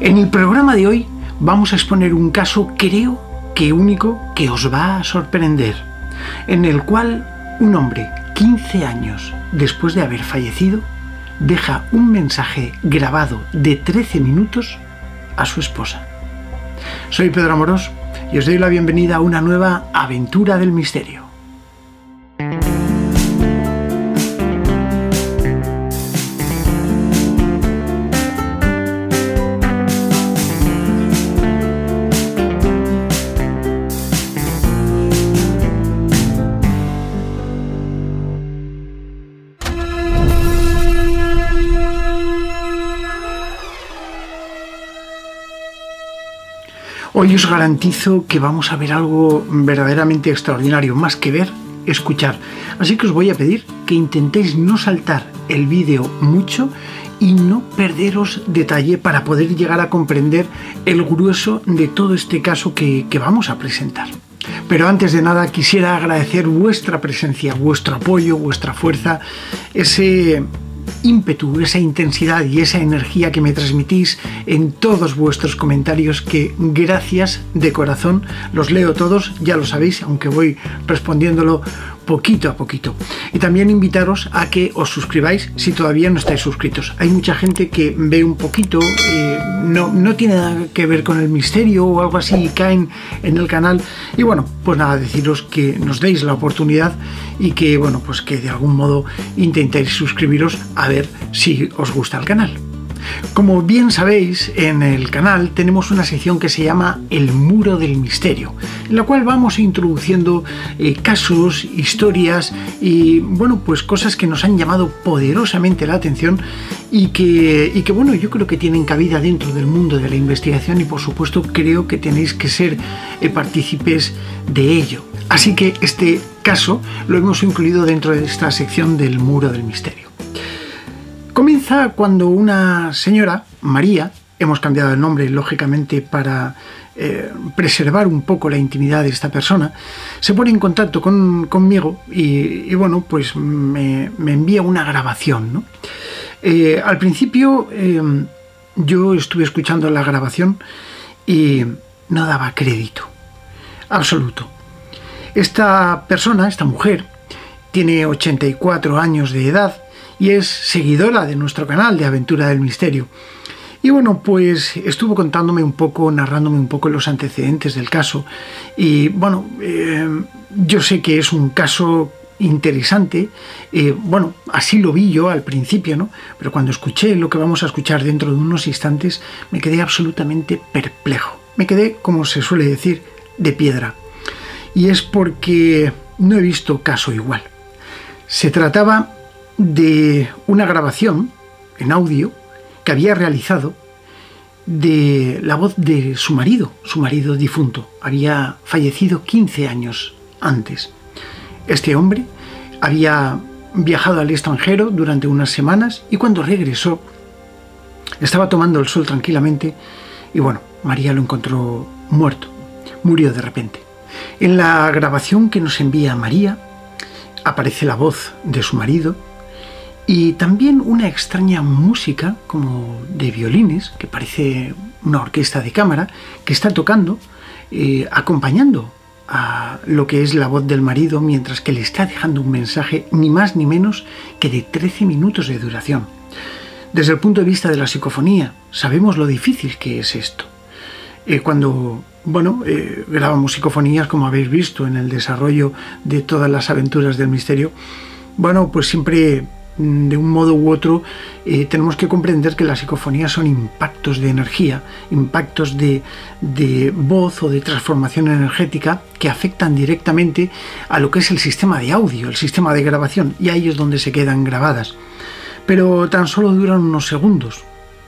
En el programa de hoy vamos a exponer un caso, creo que único, que os va a sorprender, en el cual un hombre, 15 años después de haber fallecido, deja un mensaje grabado de 13 minutos a su esposa. Soy Pedro Amorós y os doy la bienvenida a una nueva aventura del misterio. Hoy os garantizo que vamos a ver algo verdaderamente extraordinario, más que ver, escuchar. Así que os voy a pedir que intentéis no saltar el vídeo mucho y no perderos detalle para poder llegar a comprender el grueso de todo este caso que, que vamos a presentar. Pero antes de nada quisiera agradecer vuestra presencia, vuestro apoyo, vuestra fuerza, ese ímpetu, esa intensidad y esa energía que me transmitís en todos vuestros comentarios que gracias de corazón los leo todos, ya lo sabéis, aunque voy respondiéndolo poquito a poquito. Y también invitaros a que os suscribáis si todavía no estáis suscritos. Hay mucha gente que ve un poquito, eh, no, no tiene nada que ver con el misterio o algo así caen en el canal. Y bueno, pues nada, deciros que nos deis la oportunidad y que bueno, pues que de algún modo intentéis suscribiros a ver si os gusta el canal. Como bien sabéis, en el canal tenemos una sección que se llama El Muro del Misterio, en la cual vamos introduciendo eh, casos, historias y, bueno, pues cosas que nos han llamado poderosamente la atención y que, y que, bueno, yo creo que tienen cabida dentro del mundo de la investigación y, por supuesto, creo que tenéis que ser eh, partícipes de ello. Así que este caso lo hemos incluido dentro de esta sección del Muro del Misterio. Comienza cuando una señora, María, hemos cambiado el nombre lógicamente para eh, preservar un poco la intimidad de esta persona, se pone en contacto conmigo y, bueno, pues me, envía una grabación. Eh, al principio em, yo estuve escuchando la grabación y no daba crédito, absoluto. Esta persona, esta mujer, tiene 84 años de edad, y es seguidora de nuestro canal de Aventura del Misterio. Y bueno, pues estuvo contándome un poco, narrándome un poco los antecedentes del caso. Y bueno, eh, yo sé que es un caso interesante. Eh, bueno, así lo vi yo al principio, ¿no? Pero cuando escuché lo que vamos a escuchar dentro de unos instantes, me quedé absolutamente perplejo. Me quedé, como se suele decir, de piedra. Y es porque no he visto caso igual. Se trataba de una grabación en audio que había realizado de la voz de su marido, su marido difunto. Había fallecido 15 años antes. Este hombre había viajado al extranjero durante unas semanas y cuando regresó estaba tomando el sol tranquilamente y bueno, María lo encontró muerto. Murió de repente. En la grabación que nos envía María aparece la voz de su marido y también una extraña música como de violines, que parece una orquesta de cámara, que está tocando, eh, acompañando a lo que es la voz del marido mientras que le está dejando un mensaje ni más ni menos que de 13 minutos de duración. Desde el punto de vista de la psicofonía, sabemos lo difícil que es esto. Eh, cuando, bueno, eh, grabamos psicofonías, como habéis visto en el desarrollo de todas las aventuras del misterio, bueno, pues siempre de un modo u otro, eh, tenemos que comprender que las psicofonías son impactos de energía, impactos de, voz o de transformación energética que afectan directamente a lo que es el sistema de audio, el sistema de grabación, y ahí es donde se quedan grabadas. Pero tan solo duran unos segundos.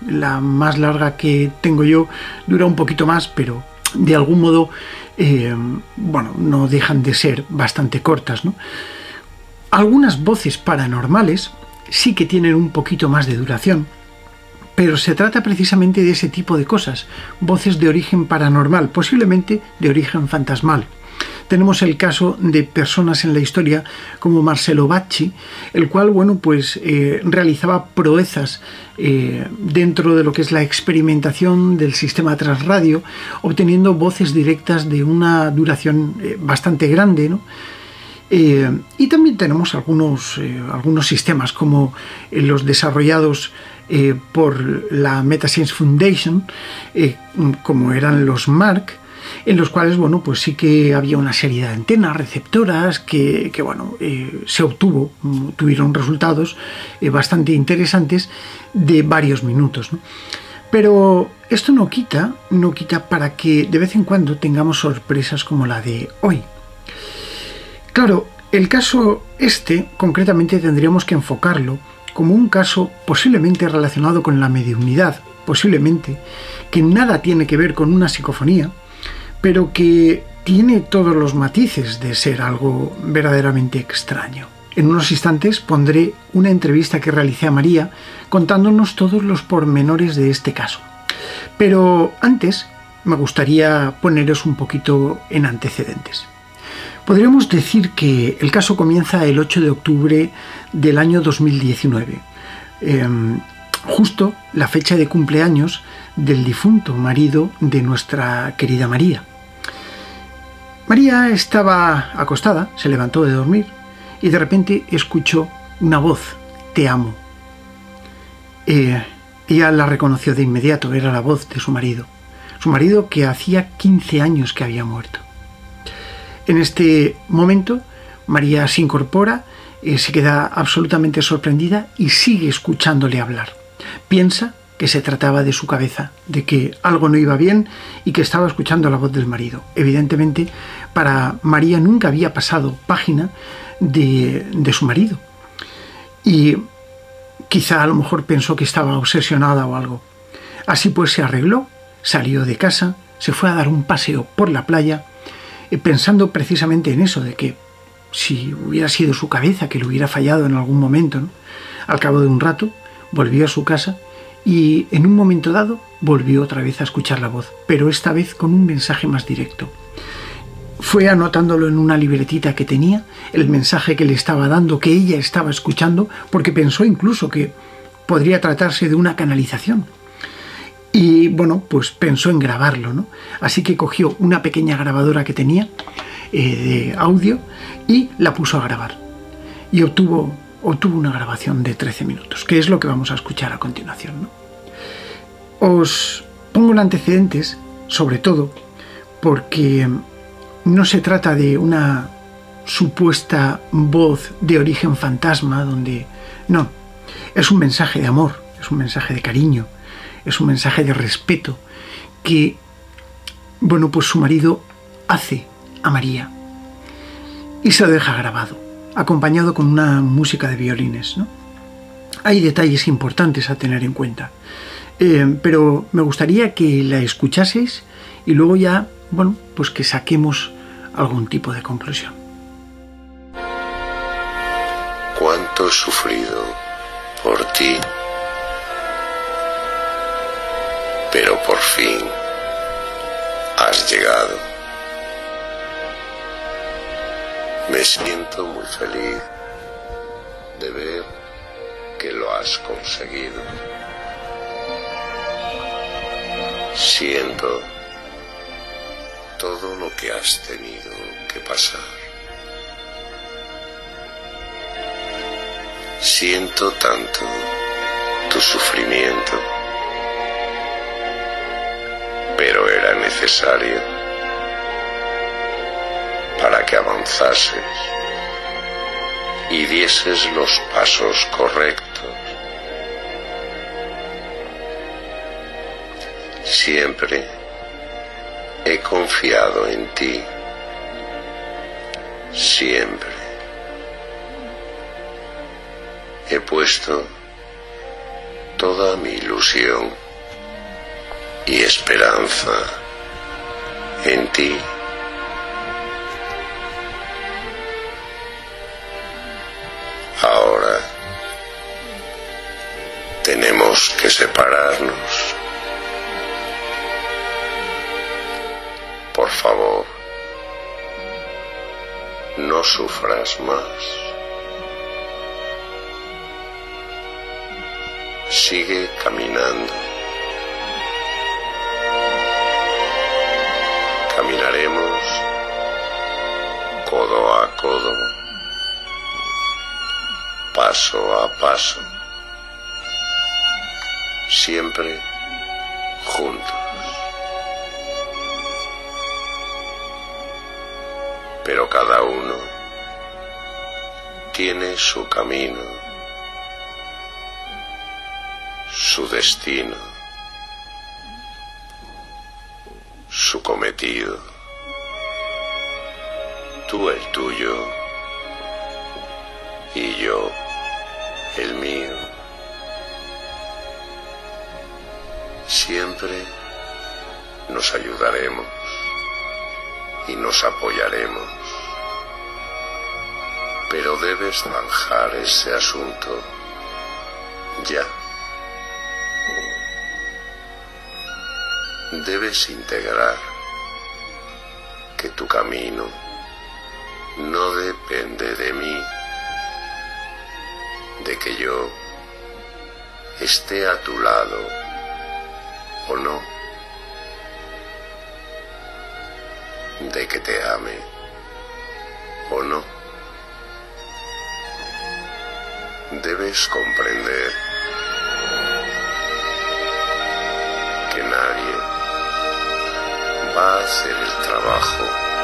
La más larga que tengo yo dura un poquito más, pero de algún modo, eh, bueno, no dejan de ser bastante cortas, ¿no? Algunas voces paranormales sí que tienen un poquito más de duración, pero se trata precisamente de ese tipo de cosas, voces de origen paranormal, posiblemente de origen fantasmal. Tenemos el caso de personas en la historia como Marcelo Bacci, el cual, bueno, pues eh, realizaba proezas eh, dentro de lo que es la experimentación del sistema transradio, obteniendo voces directas de una duración eh, bastante grande, ¿no? Y también tenemos algunos, algunos sistemas como los desarrollados por la Metascience Foundation, como eran los MARC, en los cuales, bueno, pues sí que había una serie de antenas receptoras que, bueno, eh, se obtuvo, tuvieron resultados eh, bastante interesantes de varios minutos, Pero esto no quita, no quita para que de vez en cuando tengamos sorpresas como la de hoy. Claro, el caso este, concretamente, tendríamos que enfocarlo como un caso posiblemente relacionado con la mediunidad, posiblemente, que nada tiene que ver con una psicofonía, pero que tiene todos los matices de ser algo verdaderamente extraño. En unos instantes pondré una entrevista que realicé a María contándonos todos los pormenores de este caso. Pero antes me gustaría poneros un poquito en antecedentes. Podríamos decir que el caso comienza el 8 de octubre del año 2019, em, justo la fecha de cumpleaños del difunto marido de nuestra querida María. María estaba acostada, se levantó de dormir y de repente escuchó una voz, te amo. Eh, ella la reconoció de inmediato, era la voz de su marido, su marido que hacía 15 años que había muerto. En este momento, María se incorpora, eh, se queda absolutamente sorprendida y sigue escuchándole hablar. Piensa que se trataba de su cabeza, de que algo no iba bien y que estaba escuchando la voz del marido. Evidentemente, para María nunca había pasado página de, de su marido. Y quizá a lo mejor pensó que estaba obsesionada o algo. Así pues se arregló, salió de casa, se fue a dar un paseo por la playa, pensando precisamente en eso, de que si hubiera sido su cabeza que le hubiera fallado en algún momento, al cabo de un rato, volvió a su casa y en un momento dado volvió otra vez a escuchar la voz, pero esta vez con un mensaje más directo. Fue anotándolo en una libretita que tenía, el mensaje que le estaba dando, que ella estaba escuchando, porque pensó incluso que podría tratarse de una canalización. Y bueno, pues pensó en grabarlo, ¿no? Así que cogió una pequeña grabadora que tenía eh, de audio y la puso a grabar. Y obtuvo tuvo una grabación de 13 minutos, que es lo que vamos a escuchar a continuación. Os pongo en antecedentes, sobre todo, porque no se trata de una supuesta voz de origen fantasma, donde no, es un mensaje de amor, es un mensaje de cariño, es un mensaje de respeto que, bueno, pues su marido hace a María y se lo deja grabado acompañado con una música de violines. Hay detalles importantes a tener en cuenta, eh, pero me gustaría que la escuchaseis y luego ya, bueno, pues que saquemos algún tipo de conclusión. Cuánto he sufrido por ti, pero por fin has llegado. Me siento muy feliz de ver que lo has conseguido. Siento todo lo que has tenido que pasar. Siento tanto tu sufrimiento, necesario para que avanzases y dieses los pasos correctos. Siempre he confiado en ti, siempre. He puesto toda mi ilusión y esperanza en ti. Ahora tenemos que separarnos. Por favor, no sufras más. Sigue caminando. Codo a codo, paso a paso, siempre juntos. Pero cada uno tiene su camino, su destino, su cometido, tú el tuyo y yo el mío. Siempre nos ayudaremos y nos apoyaremos. Pero debes zanjar ese asunto ya. Debes integrar que tu camino no depende de mí, de que yo esté a tu lado o no, de que te ame o no. Debes comprender que nadie va a hacer el trabajo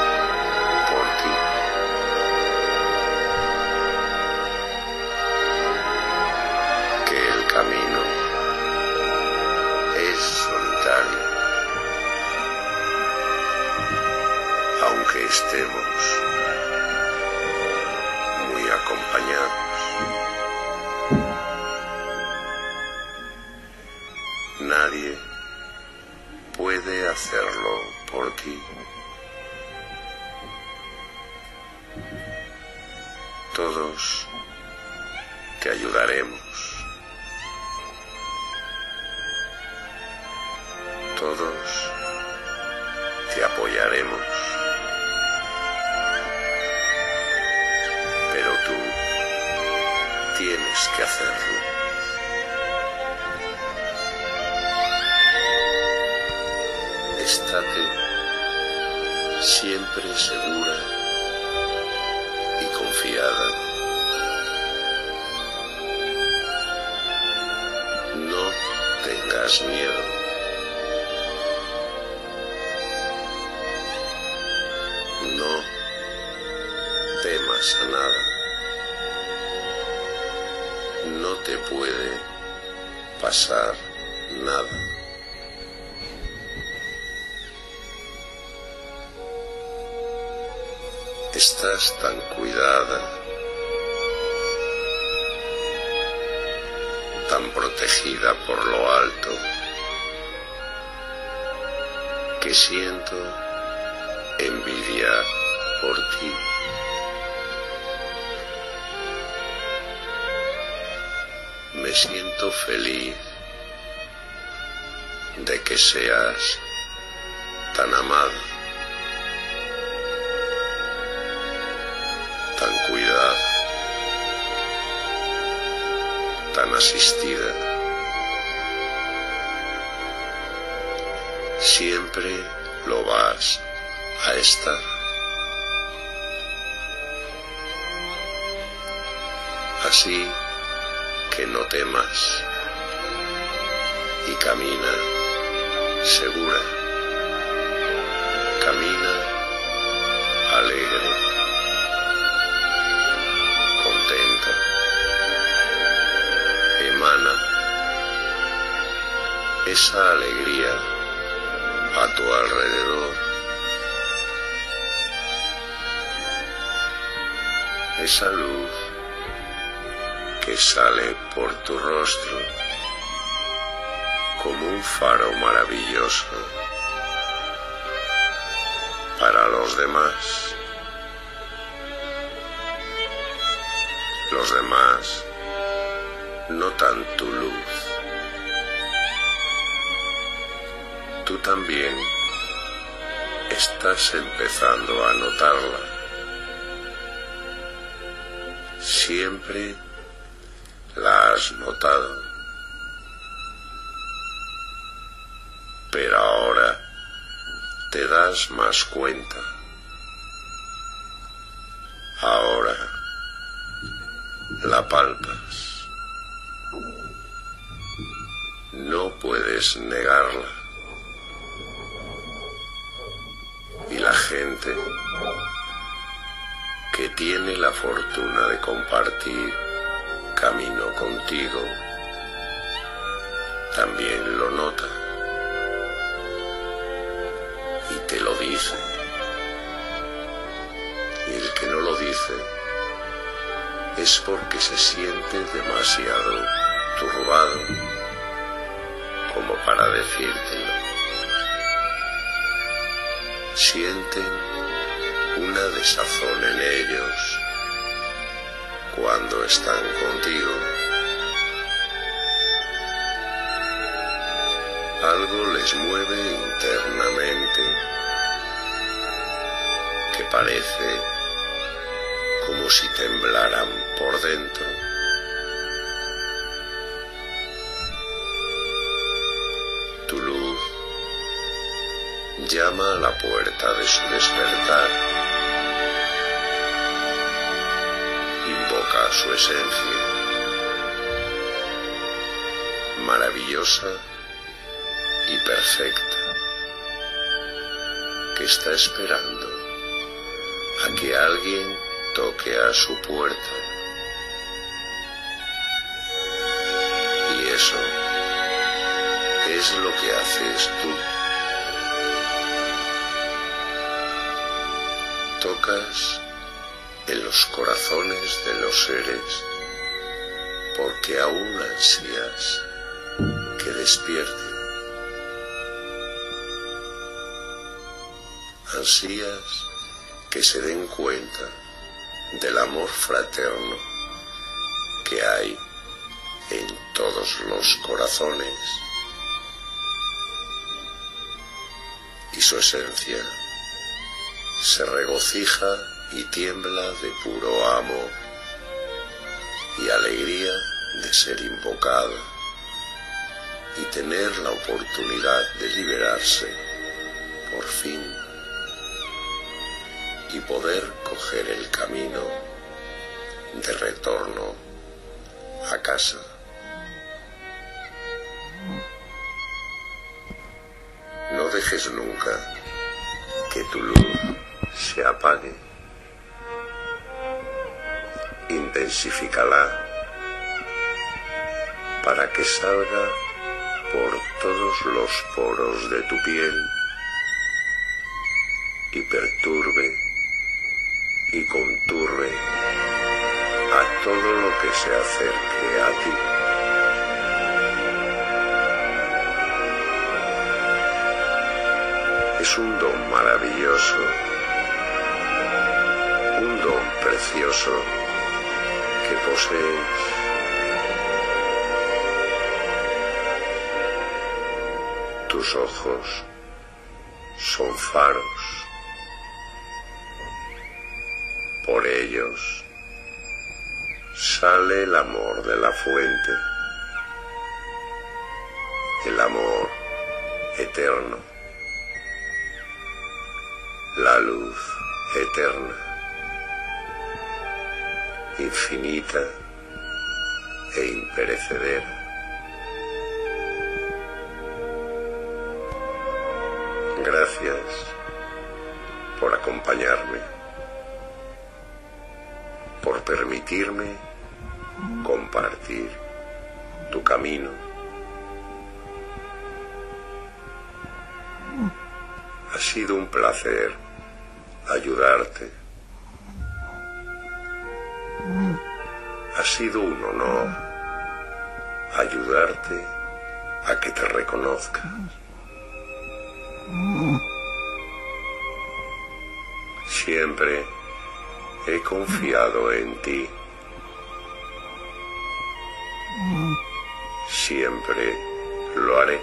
No temas a nada. No te puede pasar nada. Estás tan cuidada, tan protegida por lo alto, que siento envidiar por ti. Me siento feliz de que seas tan amada, tan cuidada, tan asistida. Siempre lo vas a estar. Así que no temas y camina segura, camina alegre, contenta, emana esa alegría a tu alrededor. Esa luz que sale por tu rostro como un faro maravilloso para los demás. Los demás notan tu luz. Tú también estás empezando a notarla. Siempre la has notado. Pero ahora te das más cuenta. Ahora la palpas. No puedes negarla. Y la gente que tiene la fortuna de compartir camino contigo también lo nota y te lo dice. Y el que no lo dice es porque se siente demasiado turbado como para decírtelo. Sienten una desazón en ellos cuando están contigo. Algo les mueve internamente que parece como si temblaran por dentro. Tu luz llama a la puerta de su despertar. Su esencia. Maravillosa y perfecta. Que está esperando a que alguien toque a su puerta. Y eso es lo que haces tú. Tocas en los corazones de los seres porque aún ansías que despierten. Ansías que se den cuenta del amor fraterno que hay en todos los corazones y su esencia se regocija y tiembla de puro amor y alegría de ser invocada y tener la oportunidad de liberarse por fin y poder coger el camino de retorno a casa. No dejes nunca que tu luz se apague. Intensifícala para que salga por todos los poros de tu piel y perturbe y conturbe a todo lo que se acerque a ti. Es un don maravilloso, un don precioso que posees. Tus ojos son faros. Por ellos sale el amor de la fuente, el amor eterno, la luz eterna, infinita e imperecedera. Gracias por acompañarme, por permitirme compartir tu camino. Ha sido un placer ayudarte. Ha sido un honor ayudarte a que te reconozcas. Siempre he confiado en ti. Siempre lo haré.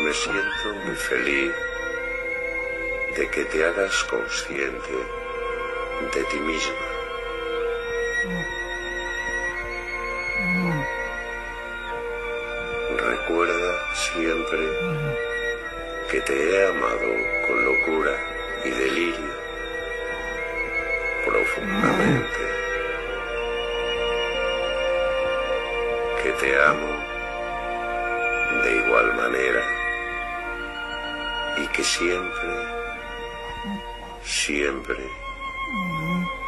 Me siento muy feliz de que te hagas consciente de ti misma. Recuerda siempre que te he amado con locura y delirio profundamente. Que te amo de igual manera y que siempre, siempre,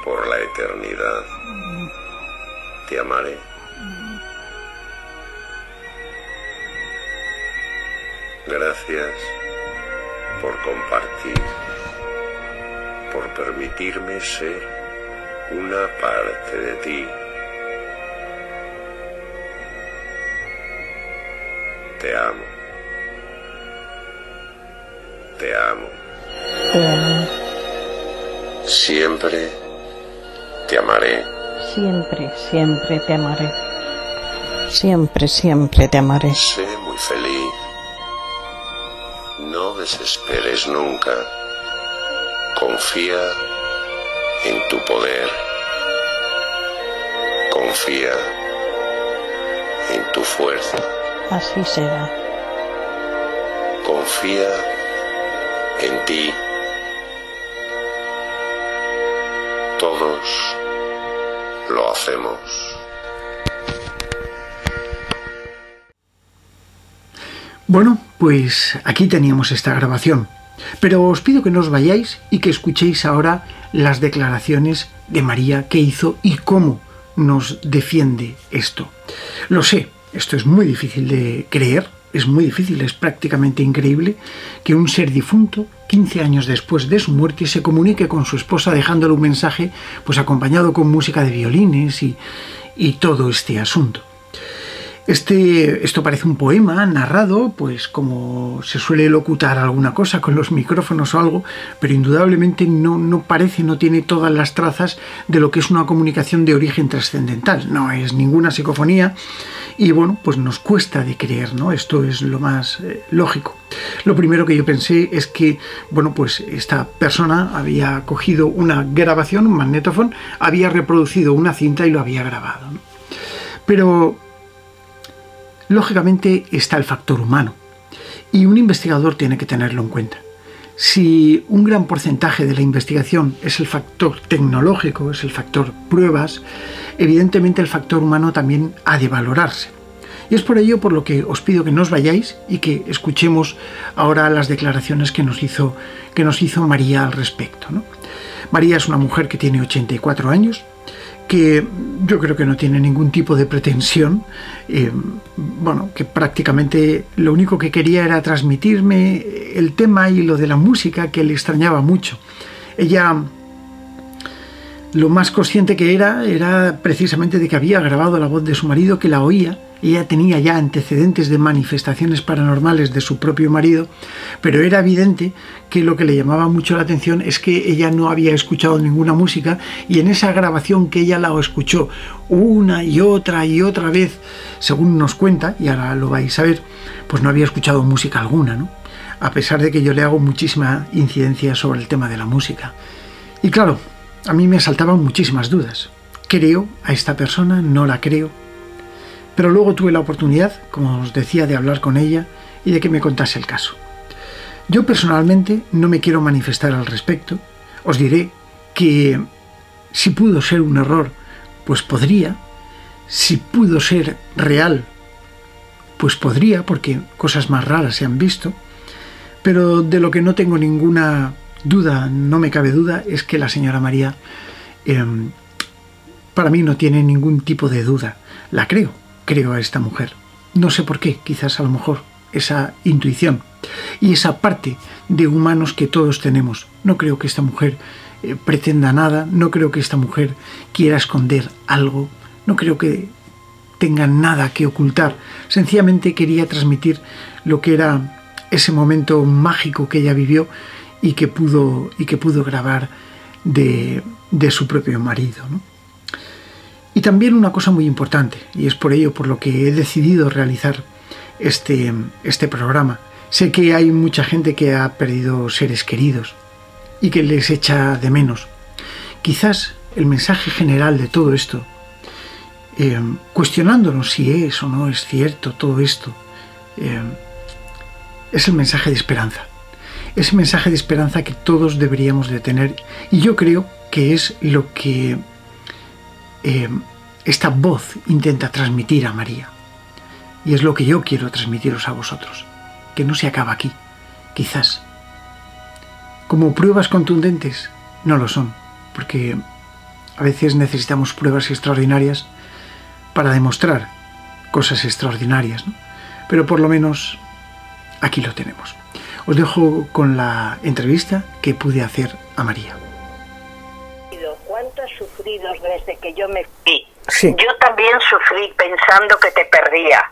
por la eternidad, te amaré. Gracias por compartir, por permitirme ser una parte de ti. Te amo. Te amo. Siempre te amaré. Siempre, siempre te amaré. Siempre, siempre te amaré. Sé muy feliz. No desesperes nunca. Confía en tu poder. Confía en tu fuerza. Así será. Confía en ti. Todos lo hacemos. Bueno, pues aquí teníamos esta grabación. Pero os pido que no os vayáis y que escuchéis ahora las declaraciones de María que hizo y cómo nos defiende esto. Lo sé, esto es muy difícil de creer, es muy difícil, es prácticamente increíble que un ser difunto, 15 años después de su muerte, se comunique con su esposa dejándole un mensaje, pues acompañado con música de violines y, y todo este asunto. Este, esto parece un poema narrado, pues como se suele locutar alguna cosa con los micrófonos o algo, pero indudablemente no, no parece, no tiene todas las trazas de lo que es una comunicación de origen trascendental. No es ninguna psicofonía y bueno, pues nos cuesta de creer, ¿no? Esto es lo más eh, lógico. Lo primero que yo pensé es que, bueno, pues esta persona había cogido una grabación, un magnetófono, había reproducido una cinta y lo había grabado. ¿no? Pero lógicamente está el factor humano y un investigador tiene que tenerlo en cuenta. Si un gran porcentaje de la investigación es el factor tecnológico, es el factor pruebas, evidentemente el factor humano también ha de valorarse. Y es por ello por lo que os pido que no os vayáis y que escuchemos ahora las declaraciones que nos hizo, que nos hizo María al respecto. ¿no? María es una mujer que tiene 84 años, que yo creo que no tiene ningún tipo de pretensión, eh, bueno, que prácticamente lo único que quería era transmitirme el tema y lo de la música que le extrañaba mucho. Ella lo más consciente que era era precisamente de que había grabado la voz de su marido, que la oía, ella tenía ya antecedentes de manifestaciones paranormales de su propio marido, pero era evidente que lo que le llamaba mucho la atención es que ella no había escuchado ninguna música y en esa grabación que ella la escuchó una y otra y otra vez, según nos cuenta, y ahora lo vais a ver, pues no había escuchado música alguna, ¿no? A pesar de que yo le hago muchísima incidencia sobre el tema de la música. Y claro, a mí me saltaban muchísimas dudas. ¿Creo a esta persona? ¿No la creo? Pero luego tuve la oportunidad, como os decía, de hablar con ella y de que me contase el caso. Yo personalmente no me quiero manifestar al respecto. Os diré que si pudo ser un error, pues podría. Si pudo ser real, pues podría, porque cosas más raras se han visto. Pero de lo que no tengo ninguna duda, no me cabe duda, es que la señora María eh, para mí no tiene ningún tipo de duda. La creo, creo a esta mujer. No sé por qué, quizás a lo mejor esa intuición y esa parte de humanos que todos tenemos. No creo que esta mujer eh, pretenda nada, no creo que esta mujer quiera esconder algo, no creo que tenga nada que ocultar. Sencillamente quería transmitir lo que era ese momento mágico que ella vivió y que pudo, y que pudo grabar de, de su propio marido. ¿no? Y también una cosa muy importante, y es por ello por lo que he decidido realizar este, este programa. Sé que hay mucha gente que ha perdido seres queridos, y que les echa de menos. Quizás el mensaje general de todo esto, eh, cuestionándonos si es o no es cierto todo esto, eh, es el mensaje de esperanza. Ese mensaje de esperanza que todos deberíamos de tener y yo creo que es lo que eh, esta voz intenta transmitir a María. Y es lo que yo quiero transmitiros a vosotros, que no se acaba aquí, quizás. Como pruebas contundentes, no lo son, porque a veces necesitamos pruebas extraordinarias para demostrar cosas extraordinarias, pero por lo menos aquí lo tenemos. Os dejo con la entrevista que pude hacer a María. ¿Cuánto has sufrido desde que yo me fui? Yo también sufrí pensando que te perdía.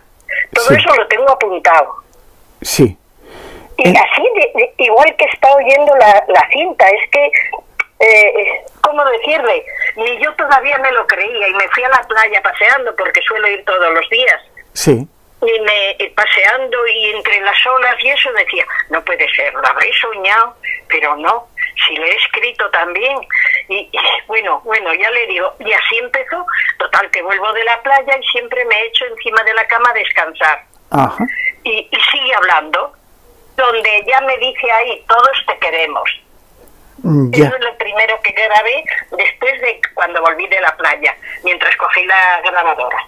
Todo eso lo tengo apuntado. Sí. Y eh. así, igual que está oyendo la, la cinta, es que, eh, ¿cómo decirle? Ni yo todavía me lo creía y me fui a la playa paseando porque suelo ir todos los días. Sí. Y me paseando y entre las olas y eso decía, no puede ser, lo habré soñado, pero no, si lo he escrito también. Y, bueno, bueno, ya le digo, y así empezó. Total, que vuelvo de la playa y siempre me echo encima de la cama a descansar. Ajá. Y, y sigue hablando, donde ya me dice ahí, todos te queremos. Mm, ya. Eso es lo primero que grabé después de cuando volví de la playa, mientras cogí la grabadora.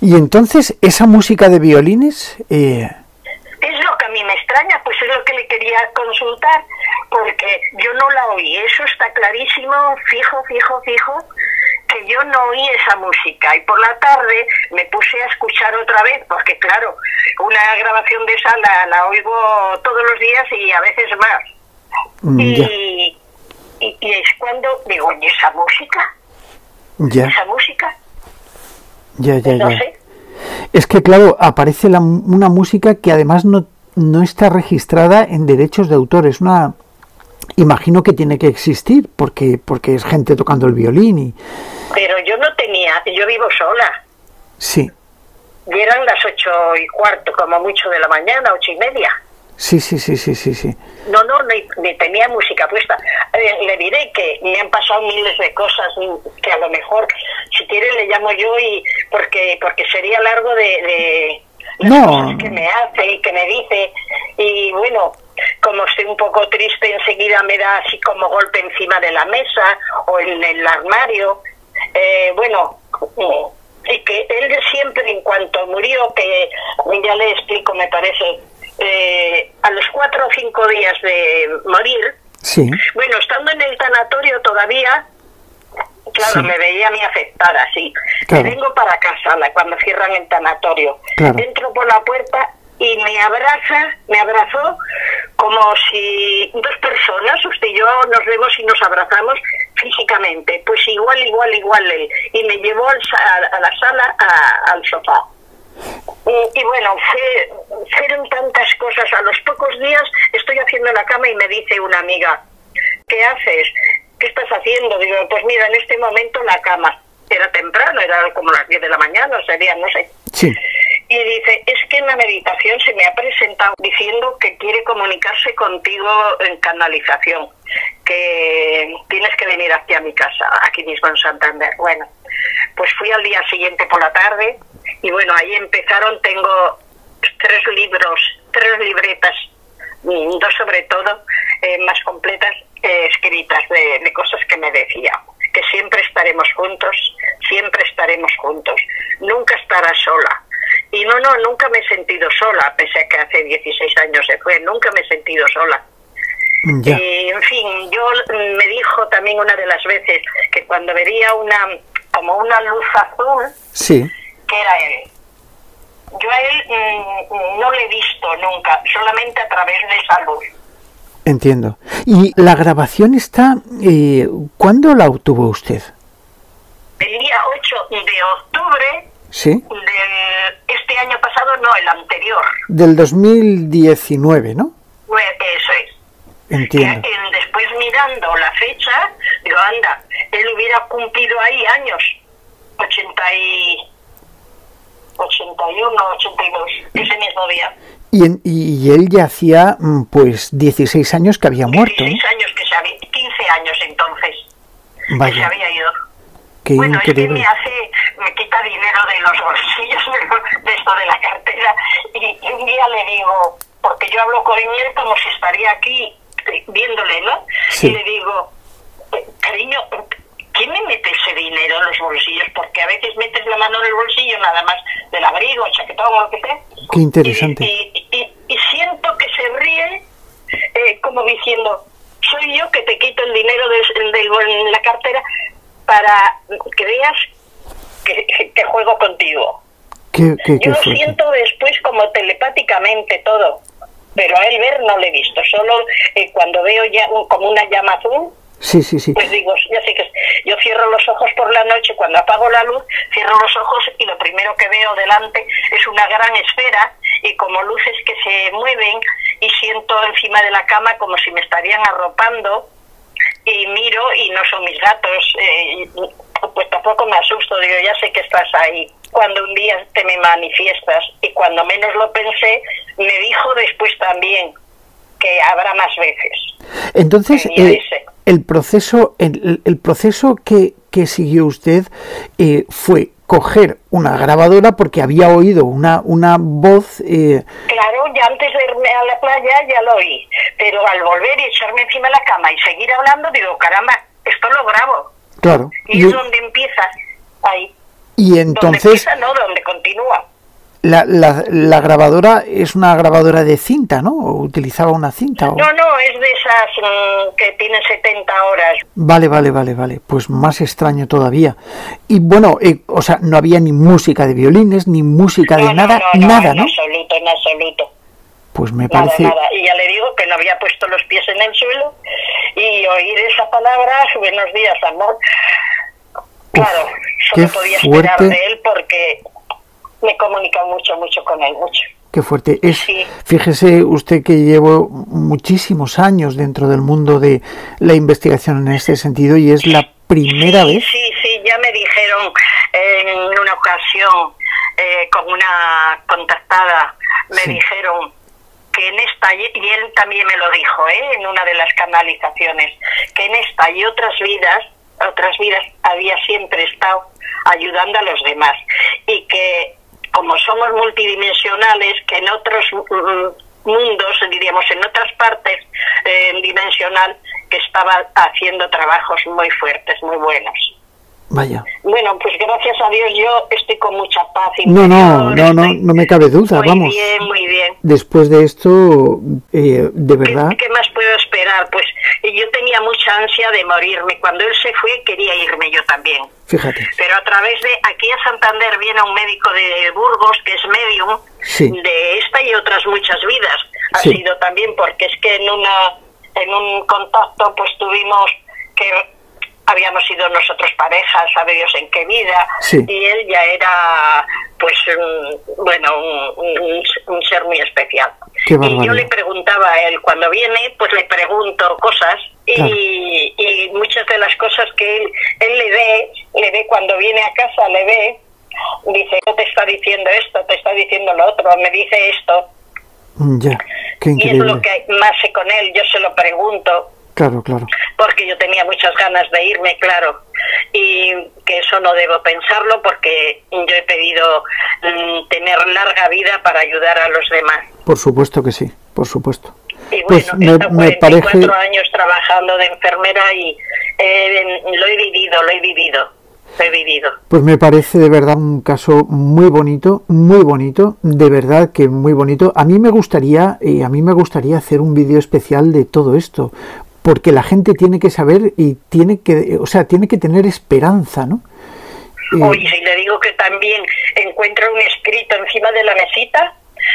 Y entonces, esa música de violines... Eh... Es lo que a mí me extraña, pues es lo que le quería consultar, porque yo no la oí, eso está clarísimo, fijo, fijo, fijo, que yo no oí esa música y por la tarde me puse a escuchar otra vez, porque claro, una grabación de esa la, la oigo todos los días y a veces más. Mm. Y, y, y es cuando digo, ¿y esa música? Ya, ¿Esa música? Ya, ya, No ya. sé. Es que, claro, aparece la- una música que además no, no está registrada en derechos de autor. Es una... Imagino que tiene que existir, porque, porque es gente tocando el violín y... Pero yo no tenía, yo vivo sola. Sí, Y eran las ocho y cuarto, como mucho de la mañana, ocho y media. Sí, sí, sí, sí, sí, sí. No, no, ni, ni tenía música puesta. Eh, le diré que me han pasado miles de cosas que a lo mejor, si quiere, le llamo yo y porque porque sería largo de, de las No. cosas que me hace y que me dice. Y bueno, como estoy un poco triste, enseguida me da así como golpe encima de la mesa o en el armario. Eh, bueno, mm, y que él siempre, en cuanto murió, que ya le explico, me parece, eh, a los cuatro o cinco días de morir, Sí, bueno, estando en el tanatorio todavía, claro, Sí. me veía a mí afectada, sí. Claro. Me vengo para casa la- cuando cierran el tanatorio. Claro. Entro por la puerta y me abraza, me abrazó como si dos personas, usted y yo, nos vemos y nos abrazamos físicamente. Pues igual, igual, igual él. Y me llevó a, la sala, a- al sofá. Y, y bueno, fue- fueron tantas cosas. A los pocos días estoy haciendo la cama y me dice una amiga, ¿qué haces? ¿Qué estás haciendo? Digo, pues mira, en este momento la cama. Era temprano, era como las 10 de la mañana, sería, no sé. sí. Y dice, es que en la meditación se me ha presentado diciendo que quiere comunicarse contigo en canalización, que tienes que venir aquí a mi casa, aquí mismo en Santander. Bueno, pues fui al día siguiente por la tarde y bueno, ahí empezaron, tengo tres libros, tres libretas, dos sobre todo, eh, más completas, eh, escritas de, de cosas que me decía, que siempre estaremos juntos, siempre estaremos juntos, nunca estarás sola. Y no, no, nunca me he sentido sola, pese a que hace 16 años se fue, nunca me he sentido sola. Ya. Y, en fin, yo me dijo también una de las veces que cuando vería una, como una luz azul, Sí. que era él. Yo a él mm, no le he visto nunca, solamente a través de esa luz. Entiendo. ¿Y la grabación está... Eh, ¿Cuándo la obtuvo usted? El día 8 de octubre Sí. del este año pasado, no, el anterior. Del 2019, ¿no? Eso es. Entiendo. eh, después mirando la fecha, digo, anda, él hubiera cumplido ahí años, 80 y 81, 82, ese mismo día. Y, en- y él ya hacía mm, pues 16 años que había muerto, ¿no? 16 años que se había, 15 hace años entonces que se había ido. qué bueno, es que increíble. me hace, me quita dinero de los bolsillos de, esto de la cartera y, y un día le digo, porque yo hablo con él como si estaría aquí viéndole, ¿no? Sí. Y le digo, eh, cariño, ¿quién me mete ese dinero en los bolsillos? Porque a veces metes la mano en el bolsillo nada más del abrigo, chaquetón o lo que sea. Qué interesante. Y, y- y- y siento que se ríe eh, como diciendo, soy yo que te quito el dinero en la cartera para que veas que, que juego contigo. Qué, qué, Yo qué lo siento después como telepáticamente todo, pero a él ver no lo he visto, solo eh, cuando veo ya un- como una llama azul, Sí, sí, sí. pues digo, ya sé que yo cierro los ojos por la noche, cuando apago la luz, cierro los ojos y lo primero que veo delante es una gran esfera y como luces que se mueven y siento encima de la cama como si me estarían arropando y miro y no son mis gatos, eh, pues tampoco me asusto, digo, ya sé que estás ahí. Cuando un día te me manifiestas y cuando menos lo pensé, me dijo después también que habrá más veces. Entonces, eh, el proceso, el, el proceso que, que siguió usted eh, fue coger una grabadora porque había oído una, una voz. eh, Claro, ya antes de irme a la playa ya lo oí, pero al volver y echarme encima de la cama y seguir hablando, digo, caramba, esto lo grabo. claro. Y Y, es donde empieza, ahí. y donde entonces empieza, no, donde continúa. La, la, la grabadora es una grabadora de cinta, ¿no? ¿O utilizaba una cinta. o- No, no, es de esas mm, que tienen 70 horas. Vale, vale, vale, vale. Pues más extraño todavía. Y bueno, eh, o sea, no había ni música de violines, ni música de No, no, nada, no, no, nada, en ¿no? absoluto, en absoluto. Pues me Nada, parece. nada. Y ya le digo que no había puesto los pies en el suelo y oír esa palabra, buenos días, amor. Claro, solo podía esperar fuerte. de él porque me comunica mucho, mucho con él, mucho. Qué fuerte. Es, Sí. fíjese usted que llevo muchísimos años dentro del mundo de la investigación en este sentido y es la primera sí, vez. Sí, sí, ya me dijeron en una ocasión eh, con una contactada, me Sí. dijeron que en esta, y y él también me lo dijo, ¿eh? en una de las canalizaciones, que en esta y otras vidas, otras vidas había siempre estado ayudando a los demás y que como somos multidimensionales, que en otros mm, mundos, diríamos en otras partes eh, dimensional, que estaba haciendo trabajos muy fuertes, muy buenos. Vaya. Bueno, pues gracias a Dios yo estoy con mucha paz. No, no, interior, no, no, estoy no me cabe duda, Muy vamos. bien, muy bien. Después de esto, eh, de ¿Qué, verdad, qué más puedo Pues yo tenía mucha ansia de morirme. Cuando él se fue quería irme yo también. fíjate. Pero a través de aquí a Santander viene un médico de Burgos que es medium Sí. de esta y otras muchas vidas. Ha Sí. sido también porque es que en una en un contacto pues tuvimos que habíamos sido nosotros parejas, sabe Dios en qué vida, Sí. y él ya era pues un- bueno un, un- un ser muy especial. Y yo le preguntaba a él cuando viene, pues le pregunto cosas y, Claro. y muchas de las cosas que él, él le ve, le ve cuando viene a casa, le ve, dice, te está diciendo esto, te está diciendo lo otro, me dice esto, Mm, Ya, qué y es increíble. lo que más sé con él, yo se lo pregunto, Claro, claro. porque yo tenía muchas ganas de irme, claro, y que eso no debo pensarlo porque yo he pedido mm, tener larga vida para ayudar a los demás. Por supuesto que sí, por supuesto. Y bueno, Pues me, me 44 parece, años trabajando de enfermera y eh, lo he vivido, lo he vivido, lo he vivido. pues me parece de verdad un caso muy bonito, muy bonito, de verdad que muy bonito. A mí me gustaría, eh, a mí me gustaría hacer un vídeo especial de todo esto, porque la gente tiene que saber y tiene que, o sea, tiene que tener esperanza, ¿no? Eh, Oye, y le digo que también encuentro un escrito encima de la mesita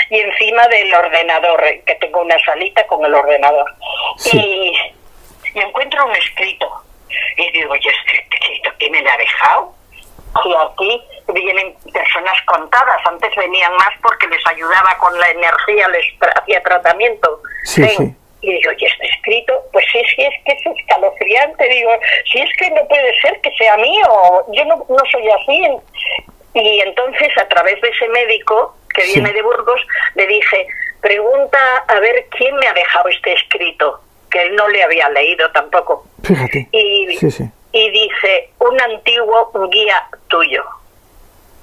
y encima del ordenador, eh, que tengo una salita con el ordenador. Sí. Y, y encuentro un escrito. Y digo, ¿y este escrito quién me lo ha dejado? Y aquí vienen personas contadas. Antes venían más porque les ayudaba con la energía, les hacía tratamiento. Sí, Ven. sí. Y digo, ¿y este escrito? Pues sí, sí, es que es escalofriante. Digo, si es que no puede ser que sea mío, yo no, no soy así. Y entonces, a través de ese médico que Sí. viene de Burgos, le dije, pregunta a ver quién me ha dejado este escrito. que él no le había leído tampoco. Fíjate. Y, Sí, sí. y dice, un antiguo guía tuyo.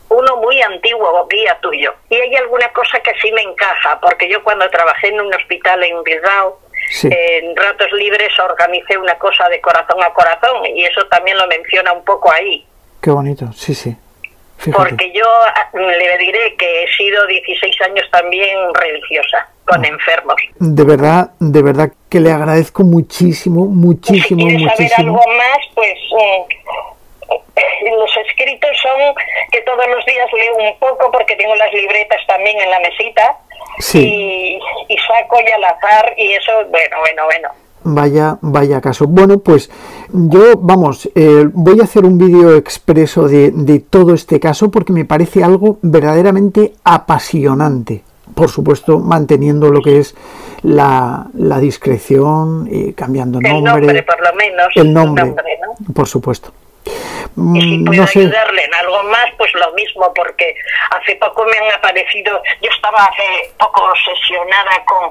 Uno muy antiguo guía tuyo. Y hay alguna cosa que sí me encaja, porque yo cuando trabajé en un hospital en Bilbao, Sí. en ratos libres organicé una cosa de corazón a corazón, y eso también lo menciona un poco ahí. Qué bonito. Sí, sí. Fíjate. Porque yo ah, le diré que he sido 16 años también religiosa, con Ah. enfermos. De verdad, de verdad que le agradezco muchísimo, Y si muchísimo, quieres saber muchísimo. algo más, pues mm, los escritos son que todos los días leo un poco porque tengo las libretas también en la mesita Sí. y, y saco y al azar y eso, bueno, bueno, bueno. Vaya, vaya caso. Bueno, pues yo, vamos, eh, voy a hacer un vídeo expreso de, de todo este caso porque me parece algo verdaderamente apasionante. Por supuesto, manteniendo lo que es la, la discreción, eh, cambiando El nombre, por lo menos. el nombre, ¿no? por supuesto. Y si Mm, puedo no sé, ayudarle en algo más, pues lo mismo, porque hace poco me han aparecido, yo estaba hace poco obsesionada con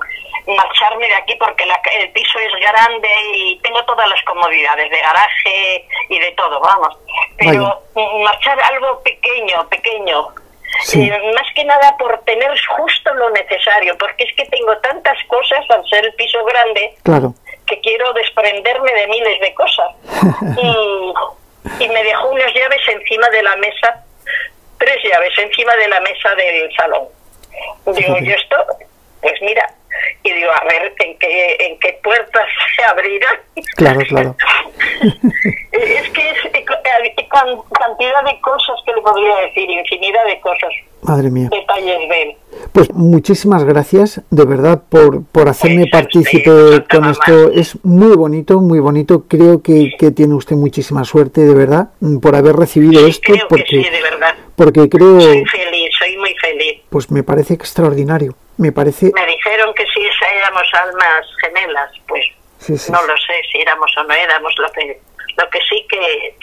marcharme de aquí porque la- el piso es grande y tengo todas las comodidades de garaje y de todo, vamos. Pero mm, marchar algo pequeño, pequeño, Sí. eh, más que nada por tener justo lo necesario, porque es que tengo tantas cosas al ser el piso grande claro, que quiero desprenderme de miles de cosas. y, y me dejó unas llaves encima de la mesa, tres llaves encima de la mesa del salón. Digo, yo esto, pues mira, y digo, a ver, ¿en qué, en qué puertas se abrirán? claro, claro. es que es eh, eh, can- cantidad de cosas que le podría decir, infinidad de cosas, Madre mía. detalles de él. Pues muchísimas gracias, de verdad, por, por hacerme partícipe con esto. Es muy bonito, muy bonito. Creo que, que tiene usted muchísima suerte, de verdad, por haber recibido esto, Creo que porque, sí, de verdad. porque creo, Soy feliz. Pues me parece extraordinario. Me parece, Me dijeron que si éramos almas gemelas, pues sí, sí, no lo sé si éramos o no éramos. Lo que, lo que sí que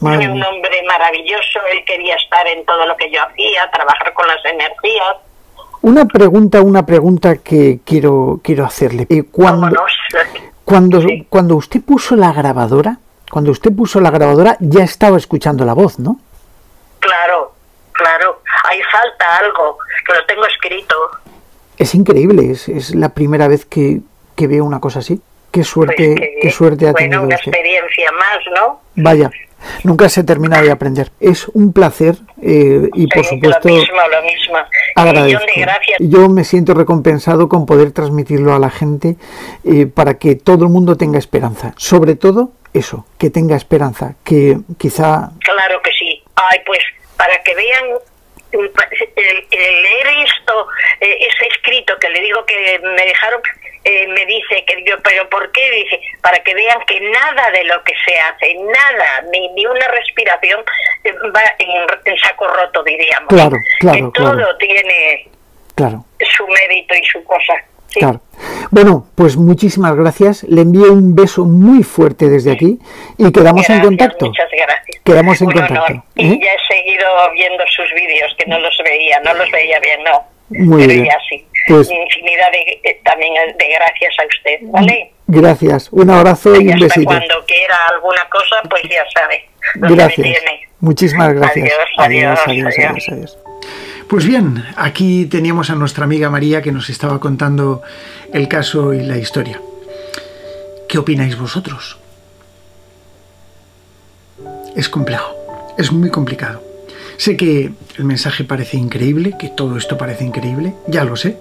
fue un hombre maravilloso, él quería estar en todo lo que yo hacía, trabajar con las energías. Una pregunta, una pregunta que quiero, quiero hacerle. Eh, cuando, cuando, cuando usted puso la grabadora, cuando usted puso la grabadora, ya estaba escuchando la voz, ¿no? Claro, claro, ahí falta algo, que lo tengo escrito. Es increíble, es, es la primera vez que, que veo una cosa así. Qué Pues suerte, que- qué suerte ha bueno, tenido una experiencia más, ¿no? Vaya, nunca se termina de aprender. Es un placer eh, y por Sí, supuesto Lo mismo, lo mismo. Agradezco. de gracias. Yo me siento recompensado con poder transmitirlo a la gente eh, para que todo el mundo tenga esperanza. Sobre todo eso, que tenga esperanza, que quizá Claro que sí. Ay, pues para que vean leer esto, eh, ese escrito que le digo que me dejaron, eh, me dice que yo, pero ¿por qué? Dice, para que vean que nada de lo que se hace, nada, ni, ni una respiración eh, va en, en saco roto, diríamos. Claro, claro, que todo claro. tiene claro, su mérito y su cosa. Sí. claro. Bueno, pues muchísimas gracias. Le envío un beso muy fuerte desde aquí y quedamos en contacto. Muchas gracias. Quedamos en Un honor. contacto, Y ¿eh? ya he seguido viendo sus vídeos, que no los veía, no los veía bien, no. Muy Pero bien. ya sí. Pues- Infinidad de, eh, también de gracias a usted, ¿vale? Gracias. Un abrazo y Y un besito. cuando quiera alguna cosa, pues ya sabe. Gracias. tiene. Muchísimas gracias. Adiós, adiós, adiós, adiós. adiós, adiós. Pues bien, aquí teníamos a nuestra amiga María que nos estaba contando el caso y la historia. ¿Qué opináis vosotros? Es complejo, es muy complicado. Sé que el mensaje parece increíble, que todo esto parece increíble, ya lo sé.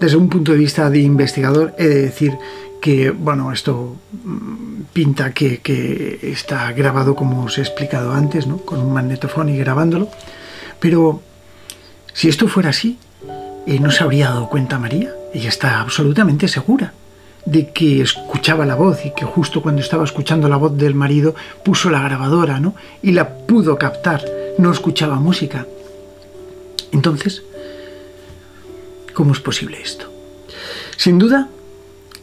Desde un punto de vista de investigador he de decir que, bueno, esto mm, pinta que, que está grabado como os he explicado antes, ¿no? Con un magnetofón y grabándolo. Pero si esto fuera así, eh, ¿no se habría dado cuenta María? Ella está absolutamente segura de que escuchaba la voz y que justo cuando estaba escuchando la voz del marido puso la grabadora, ¿no? Y la pudo captar, no escuchaba música. Entonces, ¿cómo es posible esto? Sin duda,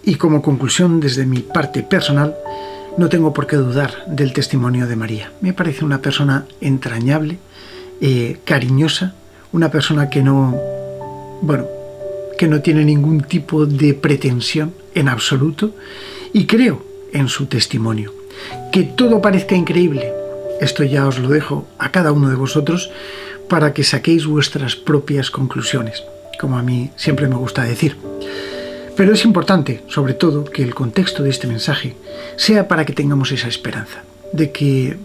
y como conclusión desde mi parte personal, no tengo por qué dudar del testimonio de María. Me parece una persona entrañable, eh, cariñosa, una persona que no, bueno, que no tiene ningún tipo de pretensión en absoluto y creo en su testimonio. Que todo parezca increíble, esto ya os lo dejo a cada uno de vosotros para que saquéis vuestras propias conclusiones, como a mí siempre me gusta decir. Pero es importante, sobre todo, que el contexto de este mensaje sea para que tengamos esa esperanza, de que,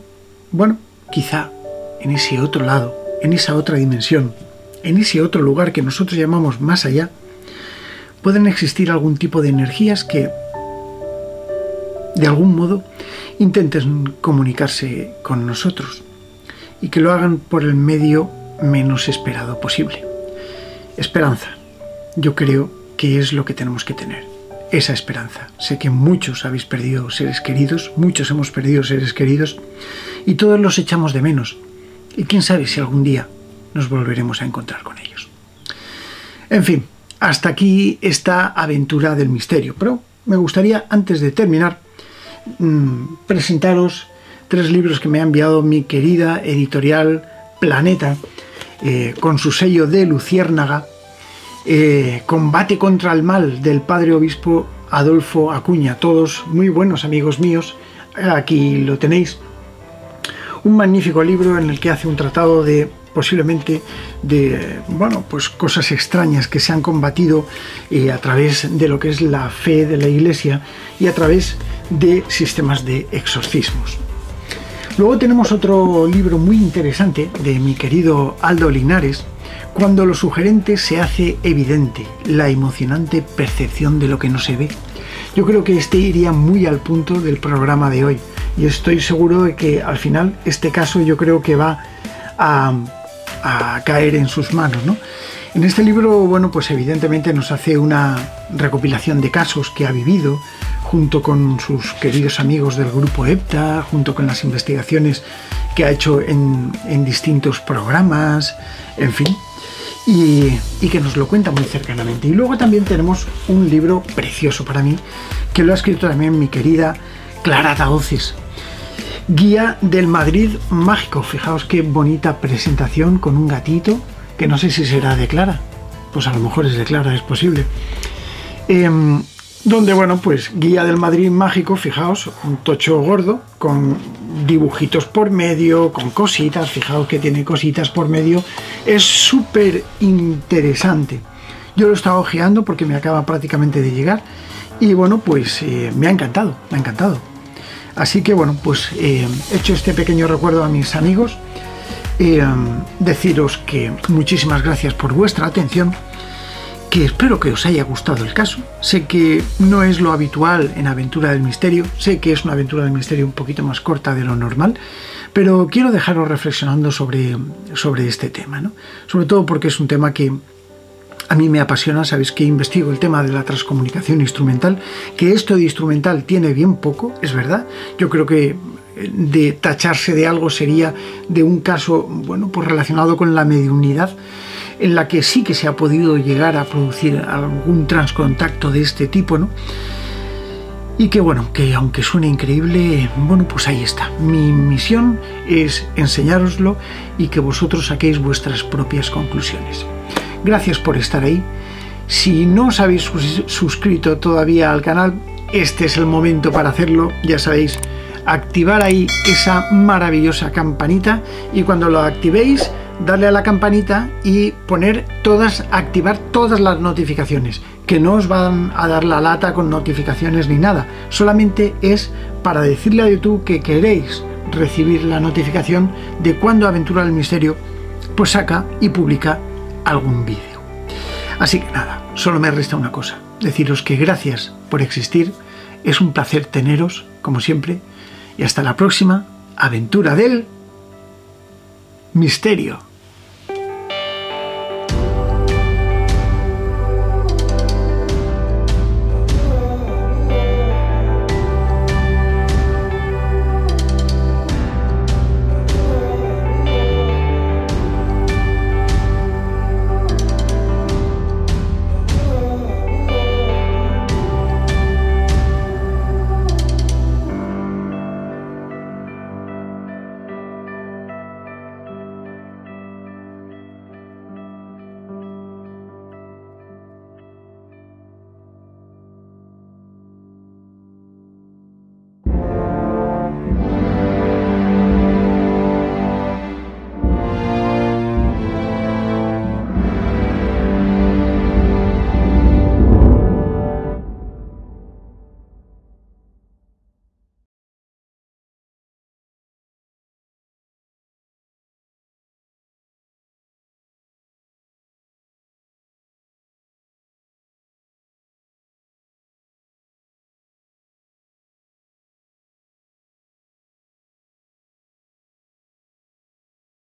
bueno, quizá en ese otro lado, en esa otra dimensión, en ese otro lugar que nosotros llamamos más allá, pueden existir algún tipo de energías que, de algún modo, intenten comunicarse con nosotros y que lo hagan por el medio menos esperado posible. Esperanza. Yo creo que es lo que tenemos que tener. Esa esperanza. Sé que muchos habéis perdido seres queridos, muchos hemos perdido seres queridos y todos los echamos de menos. Y quién sabe si algún día nos volveremos a encontrar con ellos. En fin, hasta aquí esta aventura del misterio. Pero me gustaría, antes de terminar, mm, presentaros tres libros que me ha enviado mi querida editorial Planeta, eh, con su sello de Luciérnaga, eh, Combate contra el Mal del Padre Obispo Adolfo Acuña, todos muy buenos amigos míos, aquí lo tenéis. Un magnífico libro en el que hace un tratado de posiblemente de bueno pues cosas extrañas que se han combatido eh, a través de lo que es la fe de la iglesia y a través de sistemas de exorcismos. Luego tenemos otro libro muy interesante de mi querido Aldo Linares, cuando lo sugerente se hace evidente, la emocionante percepción de lo que no se ve. Yo creo que este iría muy al punto del programa de hoy y estoy seguro de que al final este caso yo creo que va a, caer en sus manos, ¿no? En este libro, bueno, pues evidentemente nos hace una recopilación de casos que ha vivido, junto con sus queridos amigos del grupo EPTA, junto con las investigaciones que ha hecho en, distintos programas, en fin, y, que nos lo cuenta muy cercanamente. Y luego también tenemos un libro precioso para mí, que lo ha escrito también mi querida Clara Daoces, Guía del Madrid Mágico. Fijaos qué bonita presentación con un gatito, que no sé si será de Clara, pues a lo mejor es de Clara, es posible. Em, donde, bueno, pues guía del Madrid mágico, fijaos, un tocho gordo, con dibujitos por medio, con cositas, fijaos que tiene cositas por medio, es súper interesante. Yo lo estaba ojeando porque me acaba prácticamente de llegar y bueno, pues eh, me ha encantado, me ha encantado. Así que bueno, pues eh, he hecho este pequeño recuerdo a mis amigos, eh, deciros que muchísimas gracias por vuestra atención que espero que os haya gustado el caso. Sé que no es lo habitual en Aventura del Misterio, sé que es una aventura del misterio un poquito más corta de lo normal, pero quiero dejaros reflexionando sobre, sobre este tema, ¿no? sobre todo porque es un tema que a mí me apasiona, sabéis que investigo el tema de la transcomunicación instrumental, que esto de instrumental tiene bien poco, es verdad. Yo creo que eh, de tacharse de algo sería de un caso, bueno, pues relacionado con la mediunidad, en la que sí que se ha podido llegar a producir algún transcontacto de este tipo, ¿no? Y que bueno, que aunque suene increíble, bueno, pues ahí está. Mi misión es enseñároslo y que vosotros saquéis vuestras propias conclusiones. Gracias por estar ahí. Si no os habéis suscrito todavía al canal, este es el momento para hacerlo. Ya sabéis, activar ahí esa maravillosa campanita y cuando lo activéis darle a la campanita y poner todas, activar todas las notificaciones, que no os van a dar la lata con notificaciones ni nada, solamente es para decirle a YouTube que queréis recibir la notificación de cuando Aventura del Misterio pues saca y publica algún vídeo. Así que nada, solo me resta una cosa, deciros que gracias por existir, es un placer teneros, como siempre, y hasta la próxima aventura del misterio.